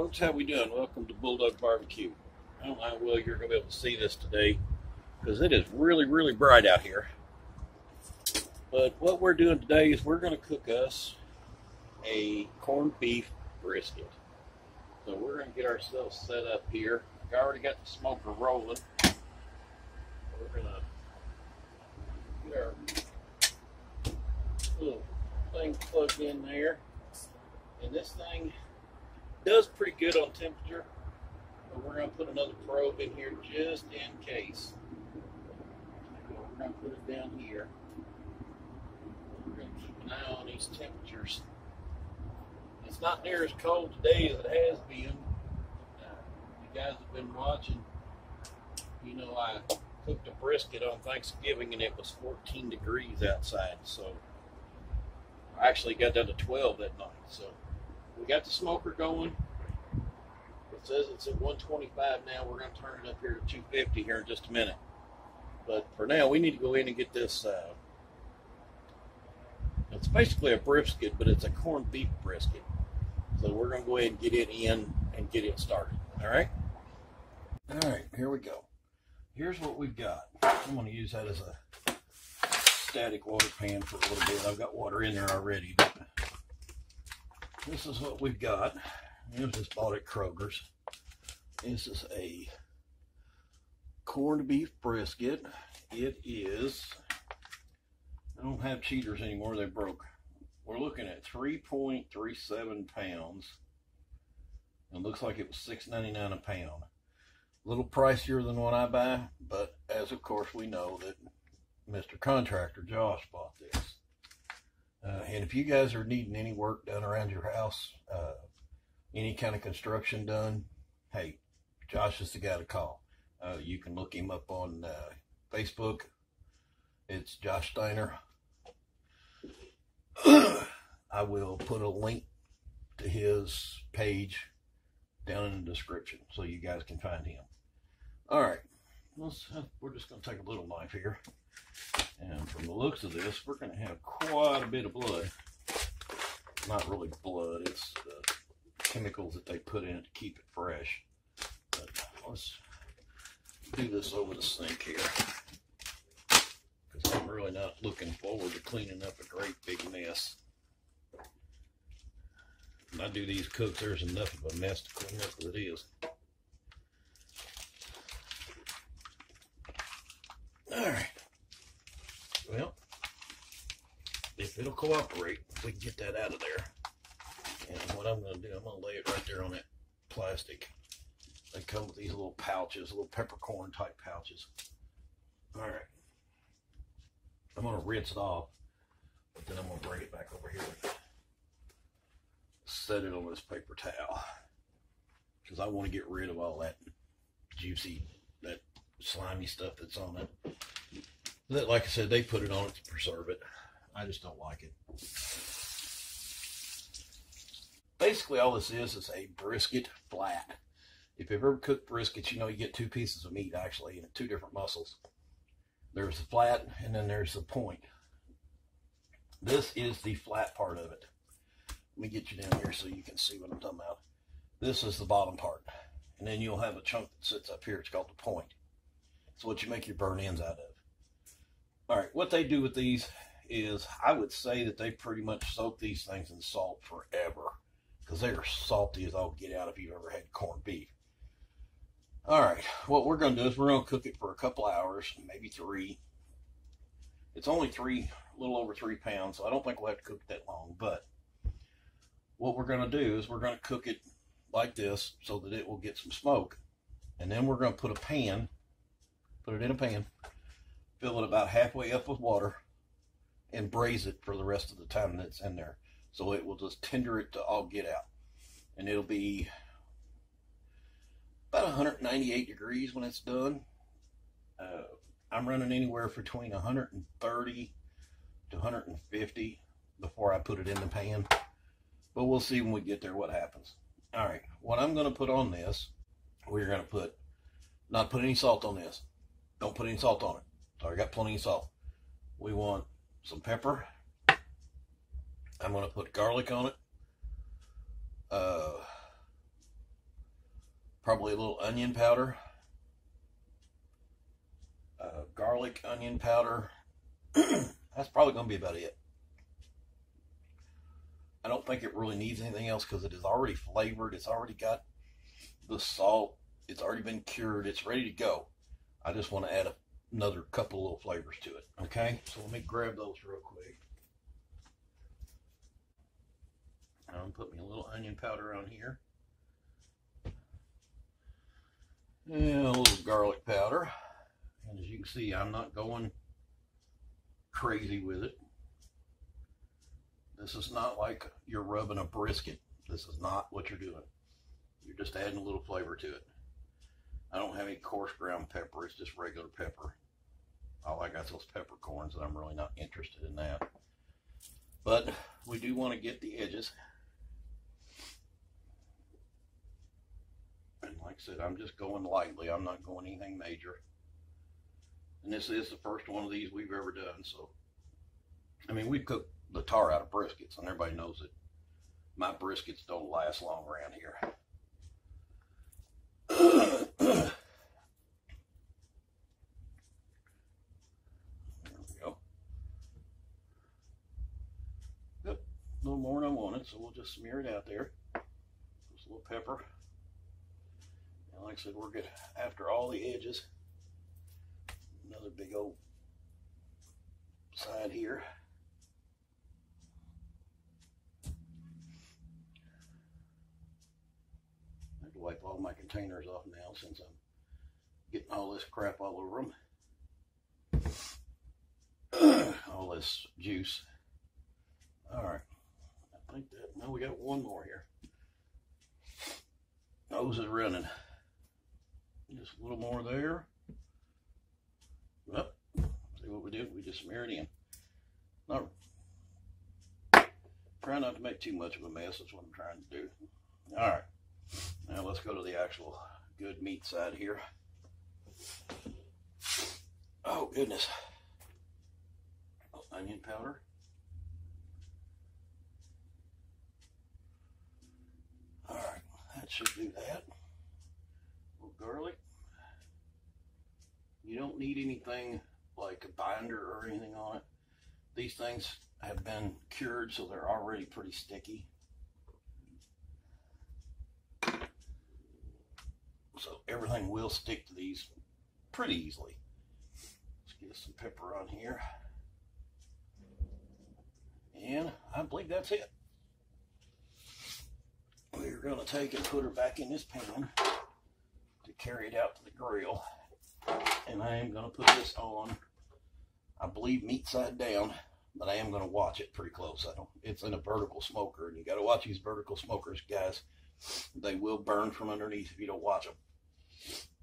Folks, how we doing? Welcome to BullDawg Barbecue. I don't know how well you're going to be able to see this today because it is really, really bright out here. But what we're doing today is we're going to cook us a corned beef brisket. So we're going to get ourselves set up here. I already got the smoker rolling. We're going to get our little thing plugged in there. And this thing does pretty good on temperature, but we're going to put another probe in here just in case. We're going to put it down here. We're going to keep an eye on these temperatures. It's not near as cold today as it has been. Uh, you guys have been watching. You know, I cooked a brisket on Thanksgiving and it was 14 degrees outside, so I actually got down to 12 that night. So we got the smoker going. It says it's at 125 now. We're going to turn it up here to 250 here in just a minute. But for now, we need to go in and get this. Uh, it's basically a brisket, but it's a corned beef brisket. So we're going to go ahead and get it in and get it started. All right? All right, here we go. Here's what we've got. I'm going to use that as a static water pan for a little bit. I've got water in there already, but this is what we've got. Was just bought at Kroger's. This is a corned beef brisket. It is, I don't have cheaters anymore, they broke. We're looking at 3.37 pounds. It looks like it was $6.99 a pound. A little pricier than what I buy, but as of course we know that Mr. Contractor Josh bought this. Uh, and if you guys are needing any work done around your house, uh, any kind of construction done, hey, Josh is the guy to call. Uh, you can look him up on uh, Facebook. It's Josh Steiner. I will put a link to his page down in the description so you guys can find him. All right, let's, uh, we're just going to take a little knife here. And from the looks of this, we're going to have quite a bit of blood. Not really blood, it's the chemicals that they put in it to keep it fresh. But let's do this over the sink here. Because I'm really not looking forward to cleaning up a great big mess. When I do these cooks, there's enough of a mess to clean up as it is. All right. Well, if it'll cooperate, we can get that out of there. And what I'm going to do, I'm going to lay it right there on that plastic. They come with these little pouches, little peppercorn type pouches. All right. I'm going to rinse it off, but then I'm going to bring it back over here set it on this paper towel because I want to get rid of all that juicy, that slimy stuff that's on it. Like I said, they put it on it to preserve it. I just don't like it. Basically, all this is is a brisket flat. If you've ever cooked briskets, you know you get two pieces of meat actually and two different muscles. There's the flat and then there's the point. This is the flat part of it. Let me get you down here so you can see what I'm talking about. This is the bottom part. And then you'll have a chunk that sits up here. It's called the point. It's what you make your burnt ends out of. All right, what they do with these is I would say that they pretty much soak these things in salt forever because they are salty as all get out if you've ever had corned beef. All right, what we're going to do is we're going to cook it for a couple hours, maybe three. It's only three, a little over three pounds, so I don't think we'll have to cook it that long. But what we're going to do is we're going to cook it like this so that it will get some smoke. And then we're going to put a pan, put it in a pan, fill it about halfway up with water, and braise it for the rest of the time that's in there. So it will just tender it to all get out. And it'll be about 198 degrees when it's done. Uh, I'm running anywhere between 130 to 150 before I put it in the pan. But we'll see when we get there what happens. All right, what I'm going to put on this, we're going to put, not put any salt on this. Don't put any salt on it. I got plenty of salt. We want some pepper. I'm going to put garlic on it. Uh, probably a little onion powder, uh, garlic onion powder. That's probably going to be about it. I don't think it really needs anything else because it is already flavored. It's already got the salt. It's already been cured. It's ready to go. I just want to add a, another couple little flavors to it. Okay, so let me grab those real quick. I'm gonna put me a little onion powder on here. And a little garlic powder. And as you can see, I'm not going crazy with it. This is not like you're rubbing a brisket. This is not what you're doing. You're just adding a little flavor to it. I don't have any coarse ground pepper. It's just regular pepper. All I got those peppercorns, and I'm really not interested in that. But we do want to get the edges. And like I said, I'm just going lightly. I'm not going anything major. And this is the first one of these we've ever done. So, I mean, we've cooked the tar out of briskets, and everybody knows that my briskets don't last long around here. there we go. Yep, a little so we'll just smear it out there. Just a little pepper. And like I said, we're good after all the edges. Another big old side here. I have to wipe all my containers off now since I'm getting all this crap all over them. all this juice. All right. Think that, now we got one more here. Nose is running. Just a little more there. Yep. See what we do? We just smear it in. Not try not to make too much of a mess. That's what I'm trying to do. All right. Now let's go to the actual good meat side here. Oh, goodness. Oh, onion powder. All right, should do that. A little garlic. You don't need anything like a binder or anything on it. These things have been cured, so they're already pretty sticky. So everything will stick to these pretty easily. Let's get some pepper on here. And I believe that's it. We're going to take and put her back in this pan to carry it out to the grill. And I am going to put this on, I believe meat side down, but I am going to watch it pretty close. I don't, it's in a vertical smoker and you got to watch these vertical smokers, guys. They will burn from underneath if you don't watch them.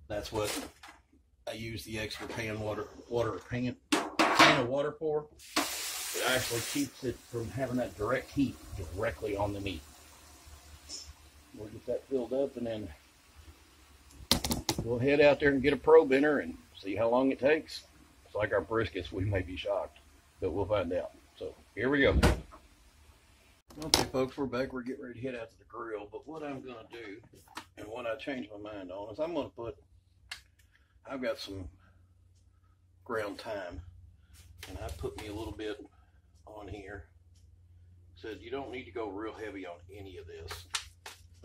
That's what I use the extra pan water, water pan, pan of water for. It actually keeps it from having that direct heat directly on the meat. We'll get that filled up and then we'll head out there and get a probe in her and see how long it takes. It's like our briskets, we may be shocked, but we'll find out. So here we go. Okay, folks, we're back. We're getting ready to head out to the grill. But what I'm going to do, and what I changed my mind on, is I'm going to put I've got some ground thyme and I put me a little bit on here. Said you don't need to go real heavy on any of this,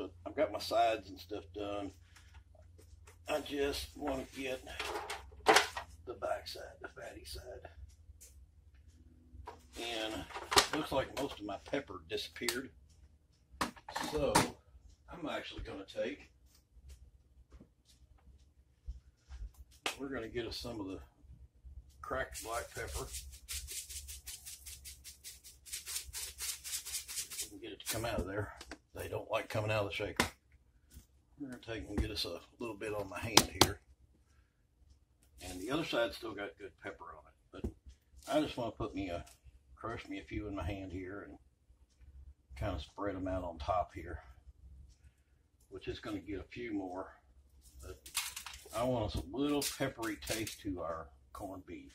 but I've got my sides and stuff done. I just want to get the back side, the fatty side. And looks like most of my pepper disappeared. So I'm actually going to take we're going to get us some of the cracked black pepper. Get it to come out of there. They don't like coming out of the shaker. We're going to take and get us a little bit on my hand here. And the other side still got good pepper on it. But I just want to put me a, crush me a few in my hand here and kind of spread them out on top here. Which is going to get a few more. But I want us a little peppery taste to our corned beef.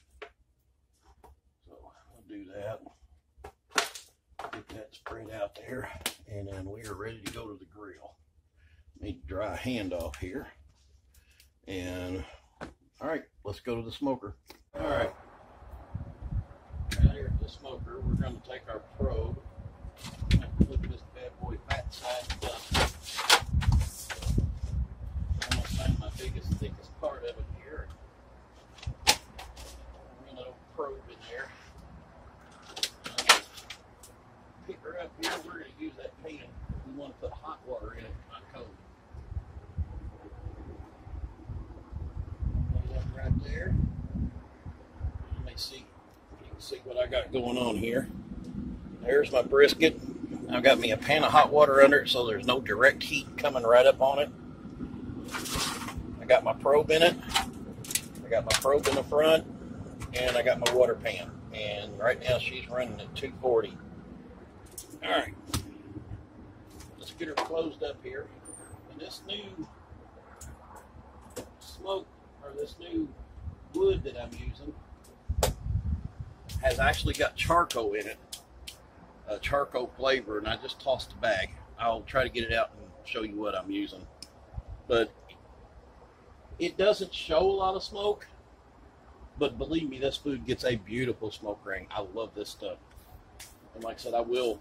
So I'll do that. Get that spread out there. And then we are ready to go to the grill. Need to dry hand off here. And all right, let's go to the smoker. All right. Out here at the smoker, we're going to take our probe and put this bad boy fat side up. I'm going to find my biggest, thickest part of it here. Run a little probe in there. Pick her up here. We're going to use that pan. We want to put hot water in it, not cold. Right there. Let me see. You can see what I got going on here. There's my brisket. I've got me a pan of hot water under it so there's no direct heat coming right up on it. I got my probe in it. I got my probe in the front and I got my water pan. And right now she's running at 240. All right. Get her closed up here. And this new smoke or this new wood that I'm using has actually got charcoal in it, a charcoal flavor, and I just tossed a bag. I'll try to get it out and show you what I'm using. But it doesn't show a lot of smoke, but believe me, this food gets a beautiful smoke ring. I love this stuff. And like I said, I will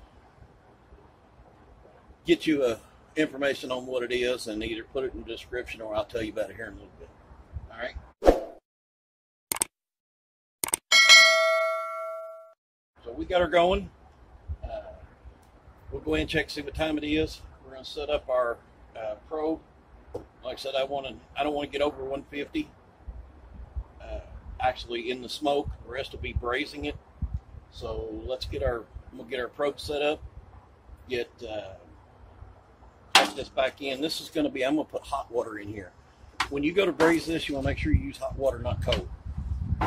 get you a information on what it is and either put it in the description or I'll tell you about it here in a little bit. All right. So we got her going. Uh, we'll go ahead and check see what time it is. We're going to set up our uh, probe. Like I said, I want to. I don't want to get over 150. Uh, actually, in the smoke, the rest will be braising it. So let's get our we'll get our probe set up. Get uh, this back in. This is going to be. I'm going to put hot water in here. When you go to braise this, you want to make sure you use hot water, not cold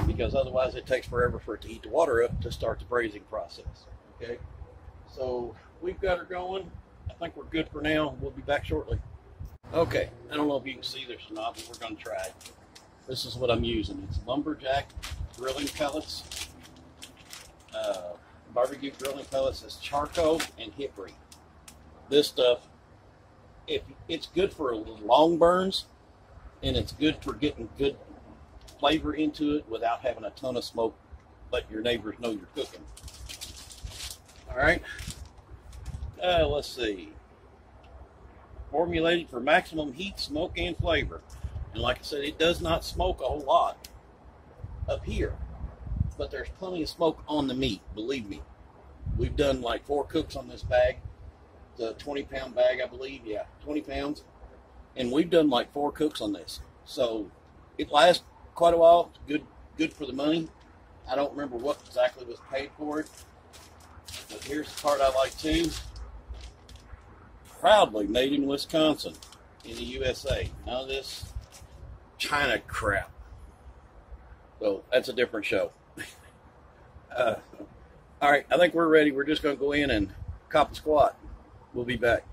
because otherwise it takes forever for it to heat the water up to start the braising process. Okay, so we've got her going. I think we're good for now. We'll be back shortly. Okay, I don't know if you can see this or not, but we're going to try it. This is what I'm using. It's lumberjack grilling pellets, uh, barbecue grilling pellets. It's charcoal and hickory. This stuff, if it's good for long burns, and it's good for getting good flavor into it without having a ton of smoke. Let your neighbors know you're cooking. All right. Uh, let's see. Formulated for maximum heat, smoke, and flavor. And like I said, it does not smoke a whole lot up here, but there's plenty of smoke on the meat. Believe me. We've done like four cooks on this bag. A 20 pound bag, I believe. Yeah, 20 pounds. And we've done like four cooks on this. So it lasts quite a while. Good, good for the money. I don't remember what exactly was paid for it, but here's the part I like too. Proudly made in Wisconsin, in the USA. None of this China crap. So that's a different show. uh, all right, I think we're ready. We're just going to go in and cop a squat. We'll be back.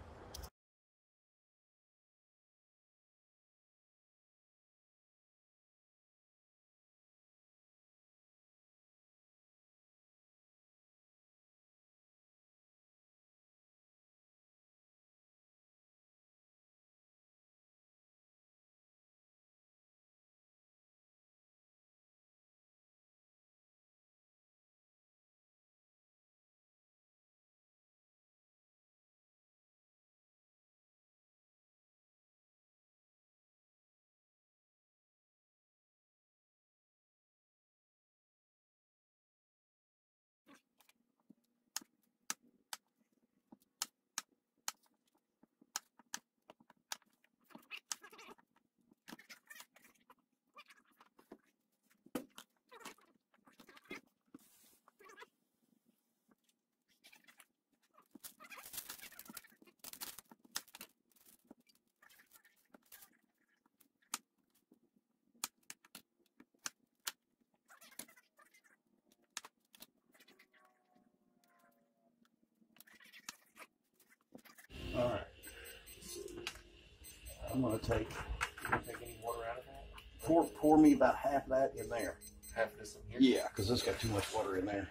I'm gonna take Take any water out of that? pour pour me about half of that in there. Half this in here? Yeah, because it's got too much water in there.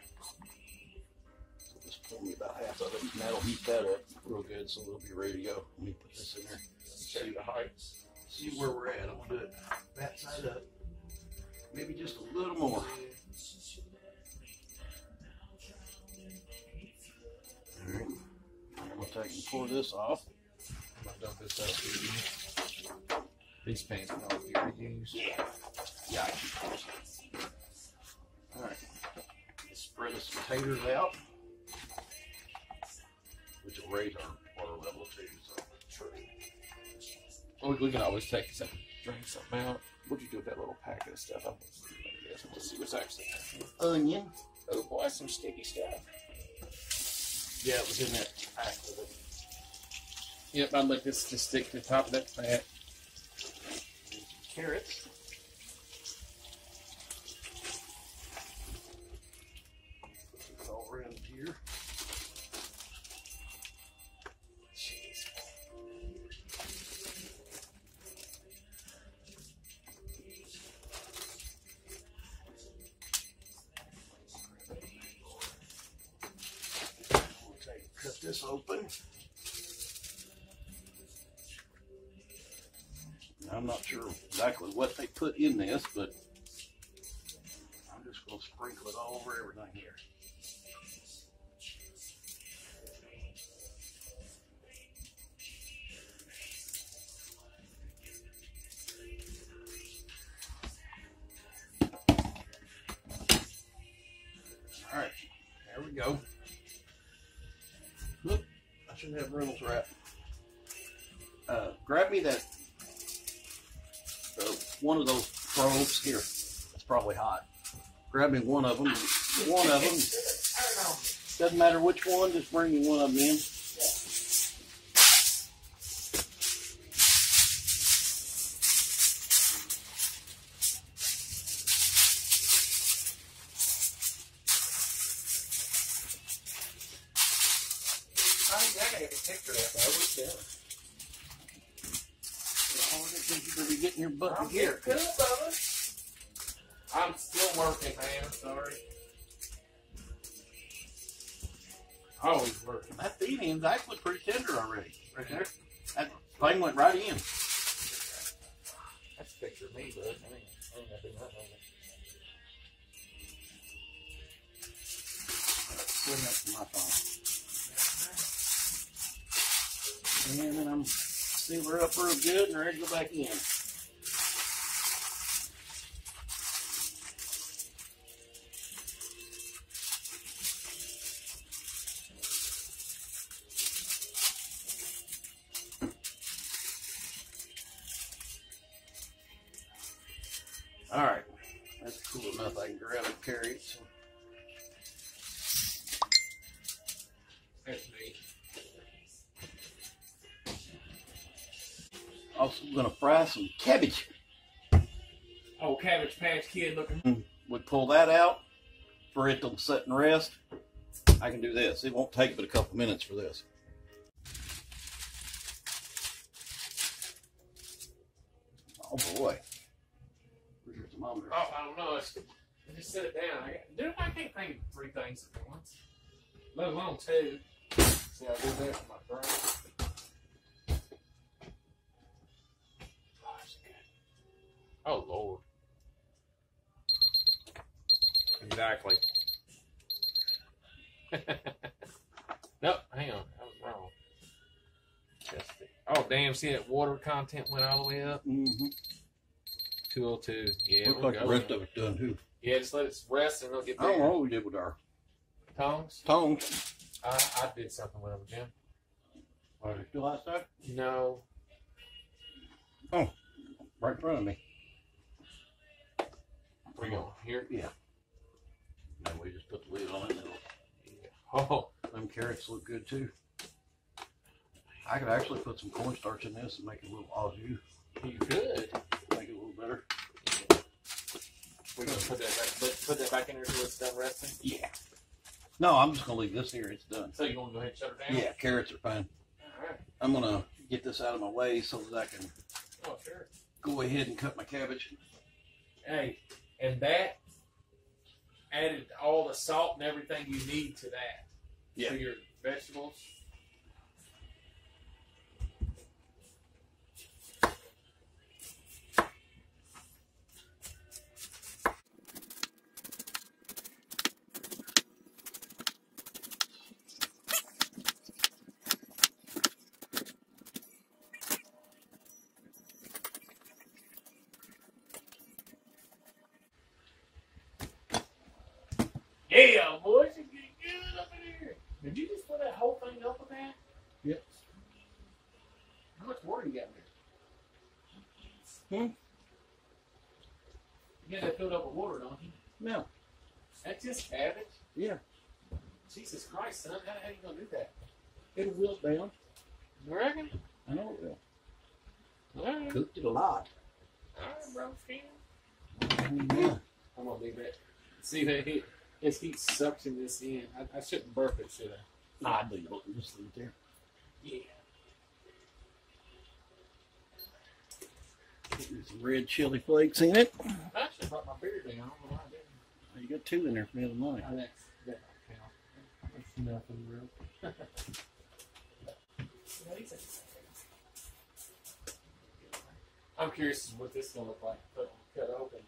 So just pour me about half of it, and that'll heat that up real good. So we'll be ready to go. Let me put this in there. Check the heights. See where we're at. I'm gonna do it that side up. Maybe just a little more. Alright. I'm gonna take and pour this off. I'm gonna dump this up here. These paints can all be reused. Yeah. Gotcha. Alright. Spread the potatoes out. Which will raise our water level too, so. Well, we can always take some, drink something out. What'd you do with that little packet of stuff? I'm gonna see what's actually in there. Onion. Oh boy, some sticky stuff. Yeah, it was in that pack with it. Yep, I'd like this to stick to the top of that fat. Carrots. Should have Reynolds wrap. Uh, grab me that uh, one of those probes here. It's probably hot. Grab me one of them. One of them. Doesn't matter which one. Just bring me one of them in. Oh, you're be getting your butt I'm here. good, brother. I'm still working, man. Sorry. I always working. That feed end's actually pretty tender already. Right there. That thing went right in. That's a picture of me, bud. I ain't, I ain't nothing nothing. Put that to my phone. And then I'm seal her up real good and ready to go back in. All right, that's cool enough. I can grab and carry it. So. Also, gonna fry some cabbage. Oh, Cabbage Patch Kid looking. Mm. We pull that out for it to sit and rest. I can do this. It won't take but a couple minutes for this. Oh boy. Where's your thermometer? Oh, I don't know. It's, I just set it down. I, got- dude, I can't think of three things at once. Let alone two. See, I do that for my brain. Oh, Lord. Exactly. nope, hang on. I was wrong. The- oh, damn. See that water content went all the way up? Mm-hmm. 202. Yeah, Looks like the rest of it's done too. Yeah, just let it rest and it'll get I don't know what we did with our Tongues? tongues. I, I did something with them, Jim. Are they still outside? No. Oh, right in front of me. You going? Here? Yeah. No, we just put the lid on it. Oh, Them carrots look good too. I could actually put some cornstarch in this and make it a little au jus. you could. Make it a little better. We're gonna put that back. Put, that back in there until it's done resting. Yeah. No, I'm just gonna leave this here. It's done. So you want to go ahead and shut her down? Yeah, carrots are fine. All right. I'm gonna get this out of my way so that I can Oh, sure. go ahead and cut my cabbage. Hey, and that added all the salt and everything you need to that. Yeah. To your vegetables. Yeah, boys, you get good up in here. Did you just fill that whole thing up with that? Yep. How much water you got in there? Hmm? You got that filled up with water, don't you? No. That's just cabbage. Yeah. Jesus Christ, son, how, how you gonna do that? It'll wilt down. You reckon? I know it will. Alright. Cooked it a lot. Alright, bro, skin. Yeah. I'm gonna leave that. See that heat? This heat suction this in. I, I shouldn't burp it, should I? Nah, I do. Just leave it there. Yeah. There's some red chili flakes in it. I have brought my beard down. I don't know why I didn't. Oh, you got two in there for the other night. Oh, that's, that don't count. That's nothing real. I'm curious what this is gonna look like cut, cut open.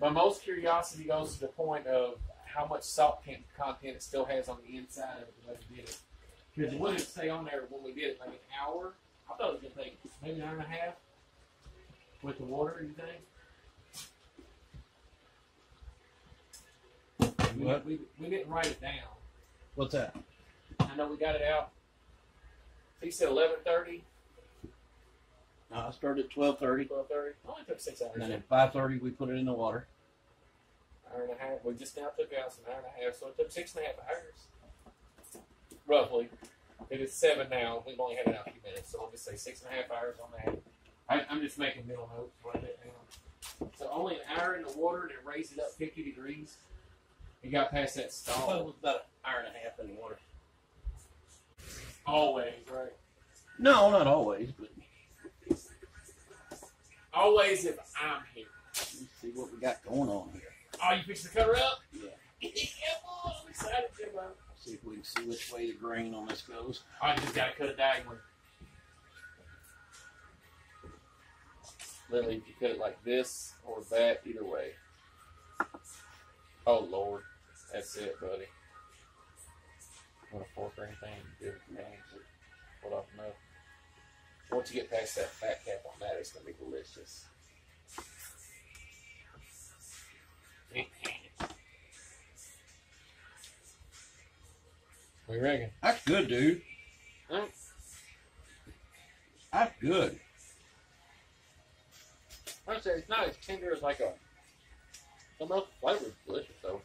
My most curiosity goes to the point of how much salt con- content it still has on the inside of it the way we did it. Because it wouldn't stay on there when we did it, like an hour. I thought it was gonna take maybe an hour and a half with the water. You think? We, we, we didn't write it down. What's that? I know we got it out. He said 11:30, Uh, I started at twelve thirty, 12:30. Only took six hours. and then at five thirty we put it in the water. hour and a half. We just now took out an hour and a half, so it took six and a half hours, roughly. It is seven now. We've only had it out a few minutes, so we'll just say six and a half hours on that. I, I'm just making middle notes, write it down. So only an hour in the water, and it raised it up 50 degrees. It got past that Well, it stall. was about an hour and a half in the water. Always, right? No, not always, but Always if I'm here. let's see what we got going on here. Oh, you fix the cover up? Yeah. yeah, boy, I'm excited, Jimbo. See if we can see which way the grain on this goes. I just gotta cut it diagonally. Literally, if you cut it like this or that, either way. Oh Lord, that's it, buddy. What a fork or anything do with names or pull off enough. Once you get past that fat cap on that, it's gonna be delicious. What do you reckon? That's good, dude. Huh? That's good. I'd say it's not as tender as like a. Some else flavor is delicious though.